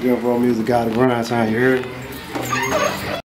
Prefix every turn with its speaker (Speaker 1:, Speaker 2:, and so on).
Speaker 1: Jump Roll Music, God of Grind, time, you heard?